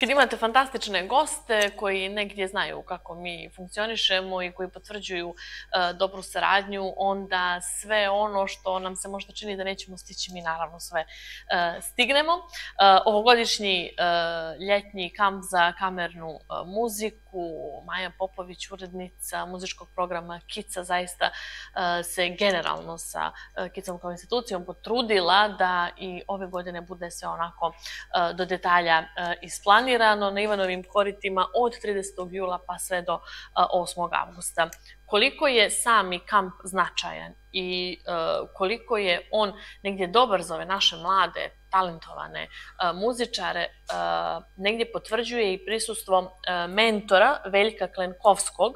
Kad imate fantastične goste koji negdje znaju kako mi funkcionišemo i koji potvrđuju e, dobru saradnju, onda sve ono što nam se možda čini da nećemo stići, mi naravno sve e, stignemo. E, ovogodišnji e, ljetnji kamp za kamernu e, muziku, Maja Popović, urednica muzičkog programa Kica, zaista e, se generalno sa Kicom kao institucijom potrudila da i ove godine bude sve onako do detalja isplanirano planirano na Ivanovim koritima od 30. jula pa sve do 8. augusta. Koliko je sami kamp značajan i e, koliko je on negdje dobar za ove naše mlade, talentovane e, muzičare, e, negdje potvrđuje i prisustvo mentora Veljka Klenkovskog,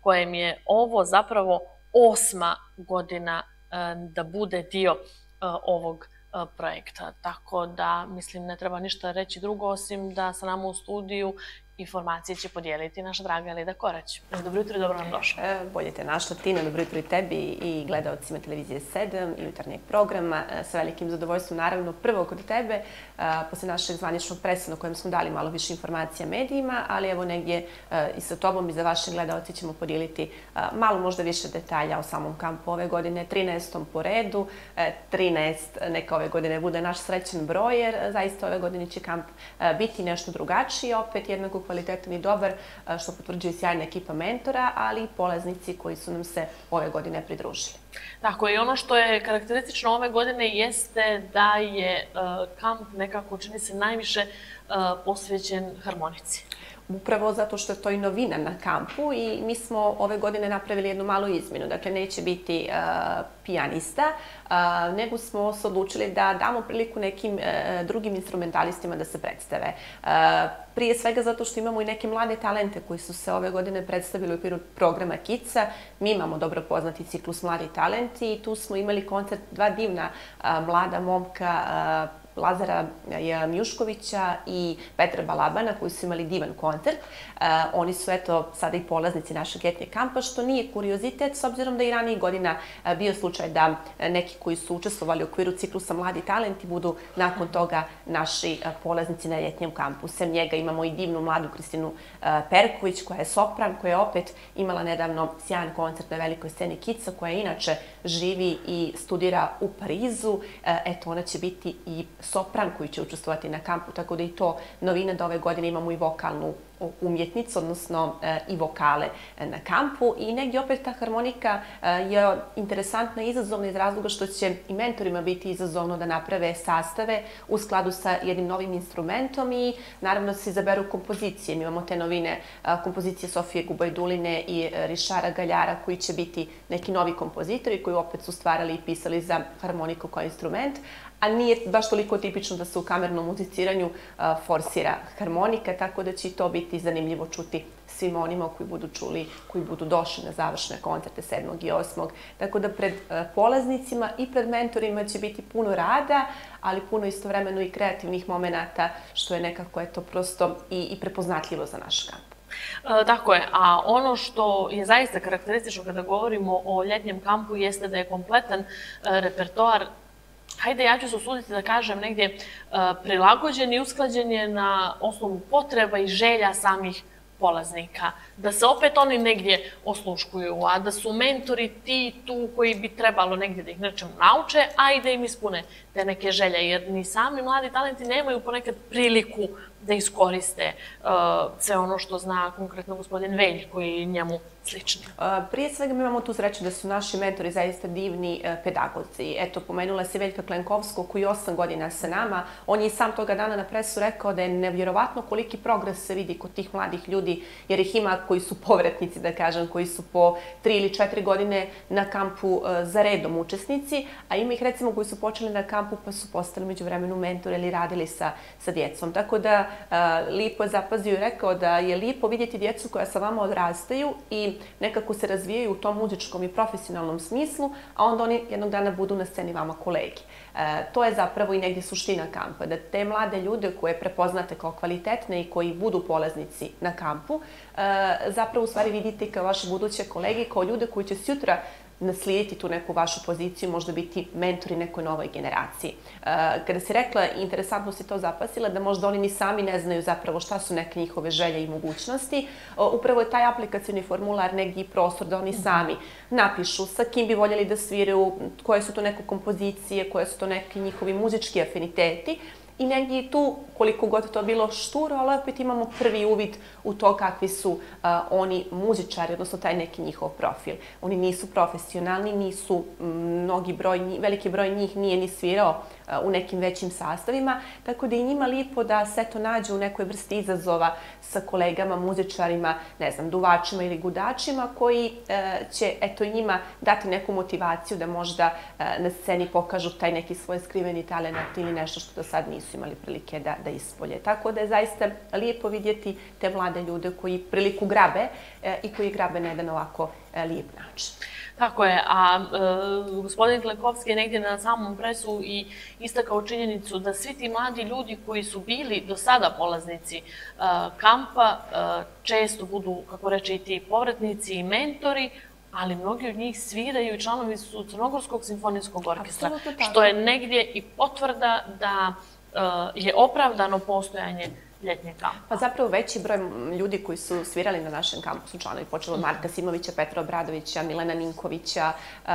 kojem je ovo zapravo osma godina da bude dio ovog kampa E, projekta. Tako da, mislim, ne treba ništa reći drugo, osim da sa nama u studiju informacije će podijeliti naša draga Leda Korać. Dobro jutro i dobro nam došla. E, bolje te našla, Tina. Dobro jutro i tebi i gledalcima televizije 7 i jutarnjeg programa. E, sa velikim zadovoljstvom, naravno, prvo kod tebe, e, posle našeg zvaničnog predstavna kojem smo dali malo više informacija medijima, ali evo negdje e, i sa tobom i za vaše gledalci ćemo podijeliti e, malo možda više detalja o samom kampu ove godine. 13. po redu, 13 neka ove godine bude naš srećen broj, jer zaista ove godine će kamp biti nešto drugačiji, opet jednako kvalitetan i dobar, e, što potvrđuje sjajna ekipa mentora, ali i polaznici koji su nam se ove godine pridružili. Tako i ono što je karakteristično ove godine jeste da je e, kamp nekako čini se najviše Eh, posvećen harmonici upravo zato što je to i novina na kampu i mi smo ove godine napravili jednu malu izmjenu. Dakle, neće biti uh, pijanista, uh, nego smo se odlučili da damo priliku nekim uh, drugim instrumentalistima da se predstave. Uh, prije svega zato što imamo i neke mlade talente koji su se ove godine predstavili u okviru programa Kica. Mi imamo dobro poznati ciklus Mladi talenti i tu smo imali koncert dva divna uh, mlada momka uh, Lazara e, Mjuškovića i Petra Balabana koji su imali divan koncert. E, oni su eto sada i polaznici našeg etnje kampa, što nije kuriozitet s obzirom da i ranije godina e, bio slučaj da neki koji su učestvovali u okviru ciklusa Mladi talenti budu nakon toga naši polaznici na ljetnjem kampu. Sem njega imamo i divnu mladu Kristinu Perković koja je sopran, koja je opet imala nedavno sjajan koncert na velikoj sceni Kica, koja inače živi i studira u Parizu. Eto, ona će biti i sopran koji će učestvovati na kampu, tako da i to novina da ove godine imamo i vokalnu umjetnicu, odnosno e, i vokale eh, na kampu. I negdje opet ta harmonika e, je interesantna i izazovna iz razloga što će i mentorima biti izazovno da naprave sastave u skladu sa jednim novim instrumentom i naravno se izaberu kompozicije. Mi imamo te novine kompozicije Sofije Gubajduline i Rišara Galjara koji će biti neki novi kompozitori koji opet su stvarali i pisali za harmoniku kao instrument, a nije baš toliko tipično da se u kamernom muziciranju forsira harmonika, tako da će to biti zanimljivo čuti svim onima koji budu čuli, koji budu došli na završne koncerte 7. i 8. Tako da pred polaznicima i pred mentorima će biti puno rada, ali puno istovremeno i kreativnih momenata, što je nekako eto, prosto i, i prepoznatljivo za naš kamp. E, tako je, a ono što je zaista karakteristično kada govorimo o ljetnjem kampu jeste da je kompletan e, repertoar hajde ja ću se usuditi da kažem negdje e, prilagođen i usklađen je na osnovu potreba i želja samih polaznika. Da se opet oni negdje osluškuju, a da su mentori ti tu koji bi trebalo negdje da ih nečemu nauče, a i da im ispune te neke želje, jer ni sami mladi talenti nemaju ponekad priliku da iskoriste uh, sve ono što zna konkretno gospodin Velj koji njemu slični. Uh, prije svega mi imamo tu sreću da su naši mentori zaista divni uh, pedagozi. Eto, pomenula se Veljka Klenkovsko koji je osam godina sa nama. On je i sam toga dana na presu rekao da je nevjerovatno koliki progres se vidi kod tih mladih ljudi, jer ih ima koji su povratnici, da kažem, koji su po tri ili četiri godine na kampu uh, za redom učesnici, a ima ih recimo koji su počeli na kampu pa su postali među vremenu mentori ili radili sa, sa djecom. Tako da Lipo zapazio i rekao da je lipo vidjeti djecu koja sa vama odrastaju i nekako se razvijaju u tom muzičkom i profesionalnom smislu, a onda oni jednog dana budu na sceni vama kolegi. E, to je zapravo i negdje suština kampa, da te mlade ljude koje prepoznate kao kvalitetne i koji budu polaznici na kampu, e, zapravo u stvari vidite kao vaše buduće kolege, kao ljude koji će sutra naslijediti tu neku vašu poziciju, možda biti mentori nekoj novoj generaciji. E, kada si rekla, interesantno si to zapasila, da možda oni ni sami ne znaju zapravo šta su neke njihove želje i mogućnosti, upravo je taj aplikacijni formular negdje prostor da oni sami napišu sa kim bi voljeli da sviraju, koje su to neke kompozicije, koje su to neki njihovi muzički afiniteti, i negdje tu, koliko god to bilo šturo, ali opet imamo prvi uvid u to kakvi su uh, oni muzičari, odnosno taj neki njihov profil. Oni nisu profesionalni, nisu mnogi broj, veliki broj njih nije ni svirao u nekim većim sastavima, tako da je njima lipo da se to nađe u nekoj vrsti izazova sa kolegama, muzičarima, ne znam, duvačima ili gudačima, koji e, će eto njima dati neku motivaciju da možda e, na sceni pokažu taj neki svoj skriveni talent ili nešto što do sad nisu imali prilike da, da ispolje. Tako da je zaista lijepo vidjeti te mlade ljude koji priliku grabe e, i koji grabe na jedan ovako lijep način. Tako je, a e, gospodin Klekovski je negdje na samom presu i istakao činjenicu da svi ti mladi ljudi koji su bili do sada polaznici e, kampa e, često budu, kako reče, i ti povratnici i mentori, ali mnogi od njih sviraju i članovi su Crnogorskog simfonijskog orkestra, što je negdje i potvrda da e, je opravdano postojanje ljetnje kampa? Pa zapravo veći broj ljudi koji su svirali na našem kampusu, članovi, počelo od Marka Simovića, Petra Obradovića, Milena Ninkovića, uh,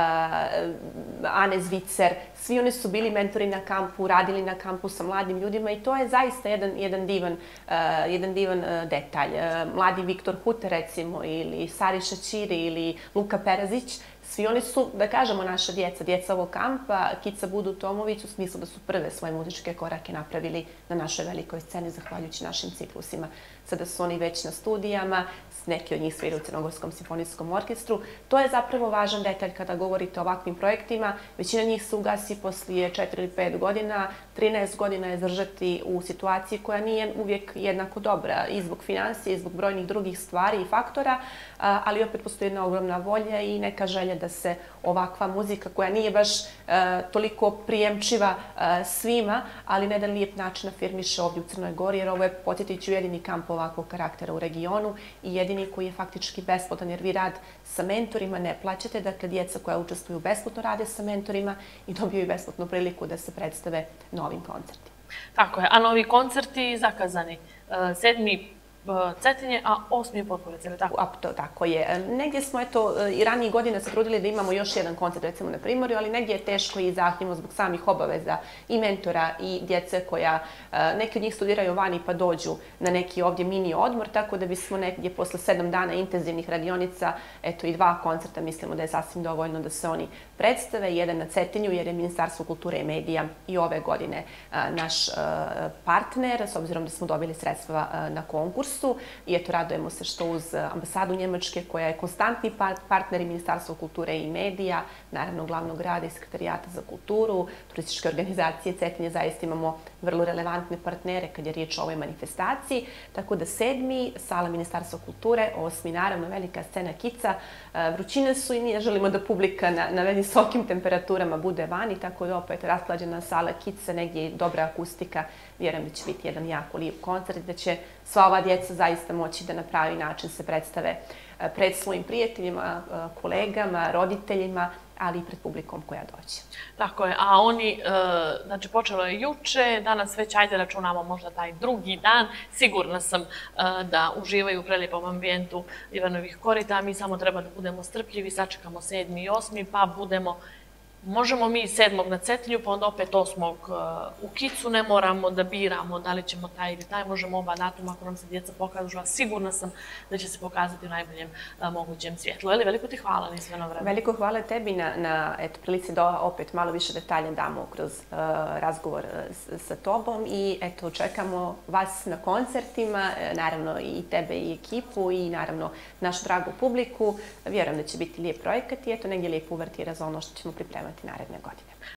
Ane Zvicer, svi oni su bili mentori na kampu, radili na kampu sa mladim ljudima i to je zaista jedan, jedan divan, uh, jedan divan uh, detalj. Uh, mladi Viktor Huter, recimo, ili Sariša Čiri, ili Luka Perazić, svi oni su, da kažemo, naša djeca, djeca ovog kampa, Kica Budu Tomović, u smislu da su prve svoje muzičke korake napravili na našoj velikoj sceni, zahvaljujući našim ciklusima. Sada su oni već na studijama, neki od njih sviraju u Crnogorskom simfonijskom orkestru. To je zapravo važan detalj kada govorite o ovakvim projektima. Većina njih se ugasi poslije 4 ili 5 godina, 13 godina je zdržati u situaciji koja nije uvijek jednako dobra i zbog financije, i zbog brojnih drugih stvari i faktora, ali opet postoji jedna ogromna volja i neka želja da se ovakva muzika koja nije baš e, toliko prijemčiva e, svima, ali na jedan lijep način afirmiše ovdje u Crnoj Gori, jer ovo je, potjetiću, jedini kamp ovakvog karaktera u regionu i jedini koji je faktički besplatan, jer vi rad sa mentorima ne plaćate, dakle djeca koja učestvuju besplatno rade sa mentorima i dobiju besplatnu priliku da se predstave novim koncertima. Tako je, a novi koncerti zakazani e, 7. E, Cetinje, a osmi je Podgorica, ili tako? A, to, tako je. E, negdje smo, eto, e, i ranije godine se trudili da imamo još jedan koncert, recimo, na primorju, ali negdje je teško i zahtjevno zbog samih obaveza i mentora i djece koja, neki od njih studiraju vani pa dođu na neki ovdje mini odmor, tako da bismo negdje posle sedam dana intenzivnih radionica, eto, i dva koncerta, mislimo da je sasvim dovoljno da se oni predstave, jedan na Cetinju, jer je Ministarstvo kulture i medija i ove godine naš partner, s obzirom da smo dobili sredstva na konkurs konkursu i eto radujemo se što uz eh, ambasadu Njemačke koja je konstantni partner i Ministarstvo kulture i medija, naravno glavnog grada i sekretarijata za kulturu, turističke organizacije Cetinje, zaista imamo vrlo relevantne partnere kad je riječ o ovoj manifestaciji. Tako da sedmi, sala Ministarstva kulture, osmi, naravno, velika scena Kica. E, vrućine su i nije želimo da publika na, na visokim temperaturama bude vani, tako da opet rasklađena sala Kica, negdje dobra akustika. Vjerujem da će biti jedan jako lijep koncert, da će sva ova djeca zaista moći da na pravi način se predstave e, pred svojim prijateljima, e, kolegama, roditeljima, ali i pred publikom koja dođe. Tako je, a oni, e, znači počelo je juče, danas već ajde računamo možda taj drugi dan, sigurna sam e, da uživaju u prelijepom ambijentu Ivanovih korita, mi samo treba da budemo strpljivi, sačekamo sedmi i osmi, pa budemo Možemo mi sedmog na Cetinju, pa onda opet osmog e, u Kicu, ne moramo da biramo da li ćemo taj ili taj, možemo oba datuma ako nam se djeca pokažu, a sigurna sam da će se pokazati u najboljem e, mogućem svjetlu. Eli, veliko ti hvala na sve vreme. Veliko hvala tebi na, na eto, prilici da opet malo više detalja damo kroz uh, razgovor s, sa tobom i eto, čekamo vas na koncertima, naravno i tebe i ekipu i naravno našu dragu publiku. Vjerujem da će biti lijep projekat i eto, negdje lijep uvertira za ono što ćemo pripremati očekivati naredne godine.